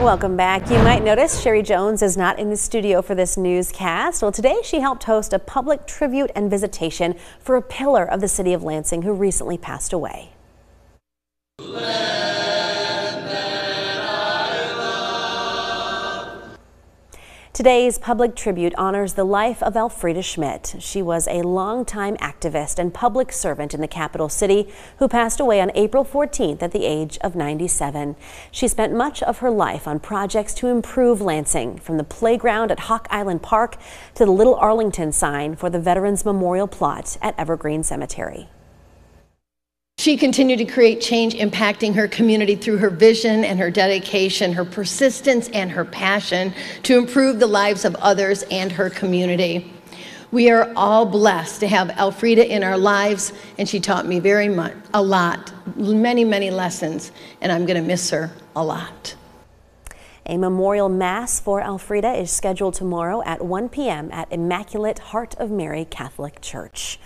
Welcome back. You might notice Sherry Jones is not in the studio for this newscast. Well, today she helped host a public tribute and visitation for a pillar of the city of Lansing who recently passed away. Today's public tribute honors the life of Alfreda Schmidt. She was a longtime activist and public servant in the capital city who passed away on April 14th at the age of 97. She spent much of her life on projects to improve Lansing, from the playground at Hawk Island Park to the Little Arlington sign for the Veterans Memorial Plot at Evergreen Cemetery. She continued to create change, impacting her community through her vision and her dedication, her persistence and her passion to improve the lives of others and her community. We are all blessed to have Alfreda in our lives, and she taught me very much, a lot, many, many lessons, and I'm going to miss her a lot. A memorial mass for Alfreda is scheduled tomorrow at 1 p.m. at Immaculate Heart of Mary Catholic Church.